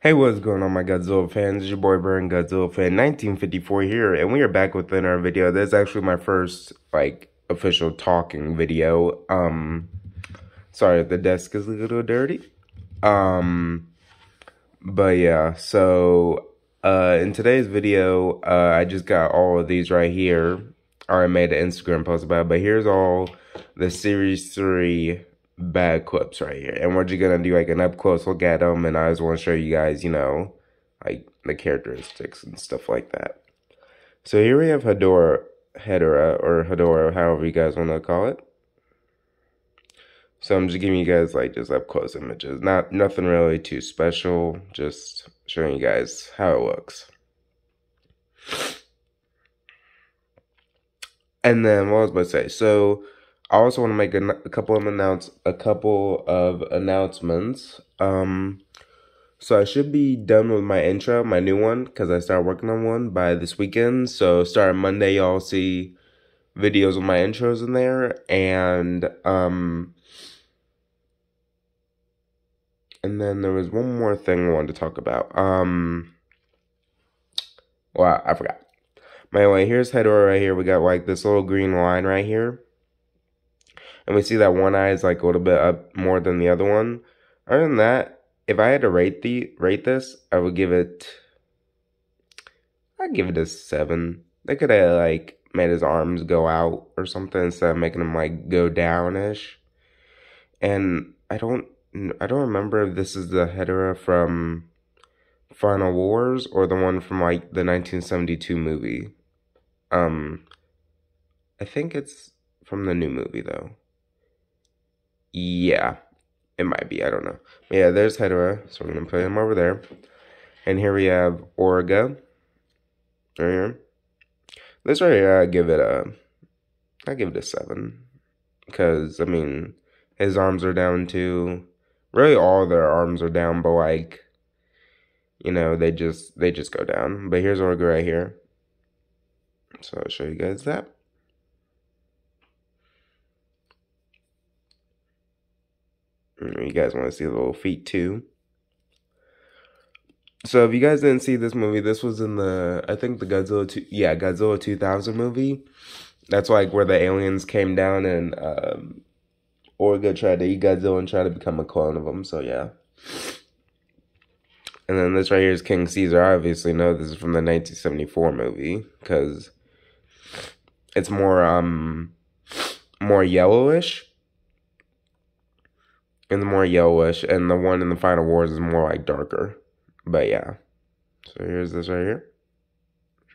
Hey, what's going on, my Godzilla fans? It's your boy Burn Godzilla fan 1954 here, and we are back with another video. This is actually my first like official talking video. Um, sorry the desk is a little dirty. Um, but yeah, so uh, in today's video, uh, I just got all of these right here. I made an Instagram post about it, but here's all the series three bag clips right here. And we're just gonna do like an up close look at them, and I just want to show you guys, you know, like the characteristics and stuff like that. So here we have Hedorah, Hedorah, or Hedorah, however you guys want to call it. So I'm just giving you guys like just up close images. Not nothing really too special, just showing you guys how it looks. And then what was I about to say? So I also want to make a, a couple of announce a couple of announcements. Um, so I should be done with my intro, my new one, because I started working on one by this weekend. So starting Monday, y'all see videos with my intros in there, and um, and then there was one more thing I wanted to talk about. Um, well, I forgot. But anyway, here's Hedorah right here. We got like this little green line right here and we see that one eye is like a little bit up more than the other one. Other than that, if I had to rate the rate this, I would give it. I'd give it a seven. They could have like made his arms go out or something instead of making him like go downish. And I don't, I don't remember if this is the Hedorah from Final Wars or the one from like the 1972 movie. Um, I think it's from the new movie though. Yeah, it might be. I don't know. Yeah, there's Hedorah. So I'm going to put him over there. And here we have Orga. Right here. This right here, I give it a, I give it a seven. Because, I mean, his arms are down too. Really all their arms are down, but like, you know, they just, they just go down. But here's Orga right here. So I'll show you guys that. You guys want to see the little feet too. So if you guys didn't see this movie, this was in the I think the Godzilla two yeah Godzilla two thousand movie. That's like where the aliens came down and um, Orga tried to eat Godzilla and try to become a clone of him. So yeah. And then this right here is King Caesar. I obviously know this is from the 1974 movie because it's more um more yellowish and the more yellowish, and the one in the Final Wars is more like darker. But yeah. So here's this right here.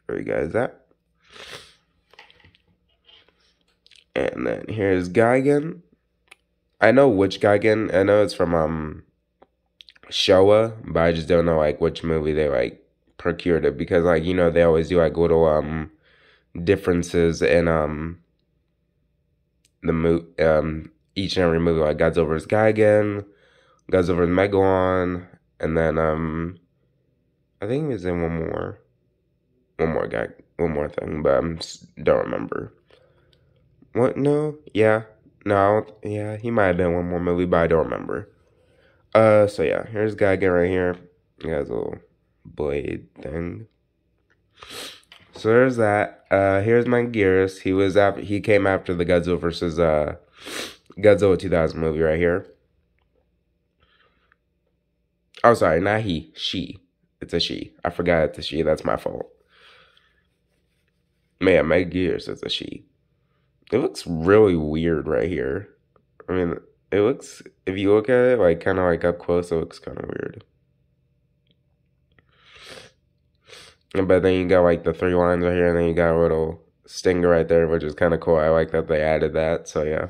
Show you guys that. And then here's Gigan. I know which Gigan. I know it's from um Showa, but I just don't know like which movie they like procured it because like you know they always do like little um differences in um the mo um each and every movie, like Godzilla vs. Gigan, Godzilla vs. Megalon, and then um, I think he was in one more, one more guy, one more thing, but I don't remember. What? No, yeah, no, yeah, he might have been one more movie, but I don't remember. Uh, so yeah, here's Gigan right here. He has a little blade thing. So there's that. Uh, here's Megaguirus. He was after he came after the Godzilla versus uh Godzilla 2000 movie right here. Oh, sorry, not he, she. It's a she. I forgot it's a she. That's my fault. Man, Megaguirus is a she. It looks really weird right here. I mean, it looks, if you look at it, like, kind of like up close, it looks kind of weird. But then you got, like, the three lines right here, and then you got a little stinger right there, which is kind of cool. I like that they added that, so yeah.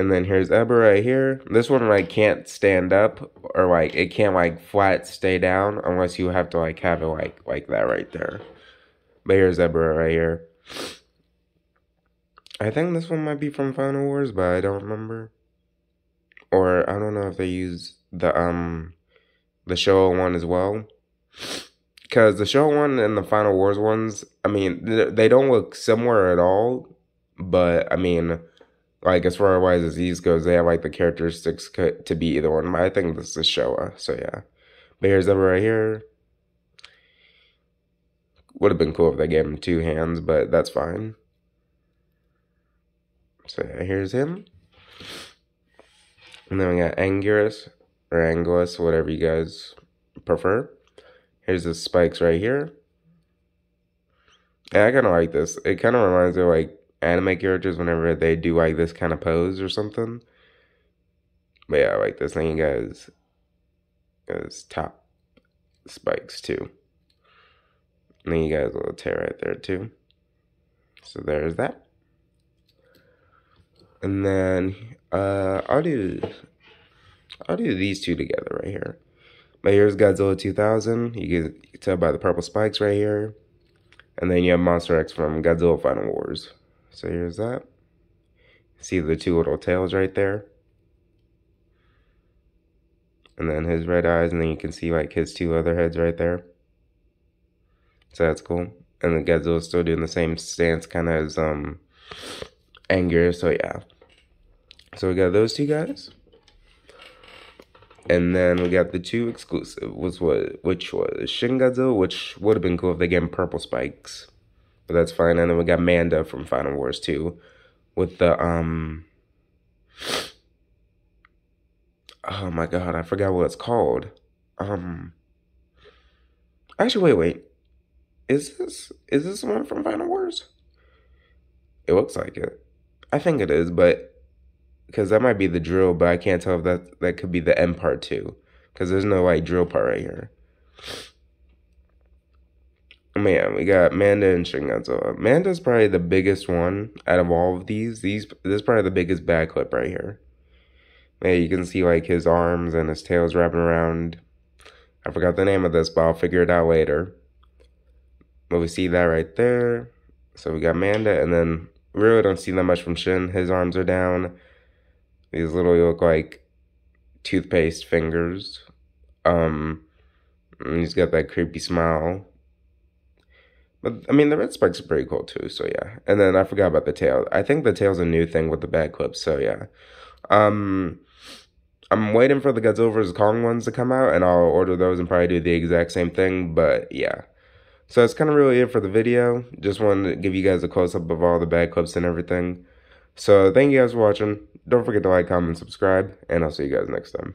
And then here's Ebirah right here. This one like can't stand up or like it can't like flat stay down unless you have to like have it like like that right there. But here's Ebirah right here. I think this one might be from Final Wars, but I don't remember. Or I don't know if they use the um the show one as well. Cause the show one and the Final Wars ones, I mean, they don't look similar at all. But I mean, like as far as disease goes, they have like the characteristics to be either one. But I think this is Showa, so yeah. But here's Ebirah right here. Would have been cool if they gave him two hands, but that's fine. So yeah, here's him. And then we got Anguirus or Anguillus, whatever you guys prefer. Here's the spikes right here. And I kind of like this. It kind of reminds me of like anime characters whenever they do like this kind of pose or something. But yeah, I like this. thing. guys, guys top spikes too. And then you guys little tear right there too. So there's that. And then uh, I'll do I'll do these two together right here. But here's Godzilla 2000. You can tell by the purple spikes right here. And then you have Monster X from Godzilla Final Wars. So here's that. See the two little tails right there. And then his red eyes, and then you can see like his two other heads right there. So that's cool. And the Godzilla's still doing the same stance kind of as um Anguirus, so yeah. So we got those two guys. And then we got the two exclusive, was what which was Shin Godzilla, which would have been cool if they gave him purple spikes. But that's fine. And then we got Manda from Final Wars 2 with the um Oh my god, I forgot what it's called. Um Actually wait, wait. Is this is this one from Final Wars? It looks like it. I think it is, but because that might be the drill, but I can't tell if that that could be the end part too, because there's no like drill part right here. Man, we got Manda and Shin Godzilla. Manda's probably the biggest one out of all of these. These this is probably the biggest bag clip right here. Yeah, you can see like his arms and his tail's wrapping around. I forgot the name of this, but I'll figure it out later. But we see that right there. So we got Manda, and then we really don't see that much from Shin. His arms are down. These literally look like toothpaste fingers. Um, he's got that creepy smile. But I mean, the red spikes are pretty cool too. So yeah, and then I forgot about the tail. I think the tail's a new thing with the bag clips. So yeah, um, I'm waiting for the Godzilla vs Kong ones to come out, and I'll order those and probably do the exact same thing. But yeah, so that's kind of really it for the video. Just wanted to give you guys a close-up of all the bag clips and everything. So thank you guys for watching. Don't forget to like, comment, subscribe, and I'll see you guys next time.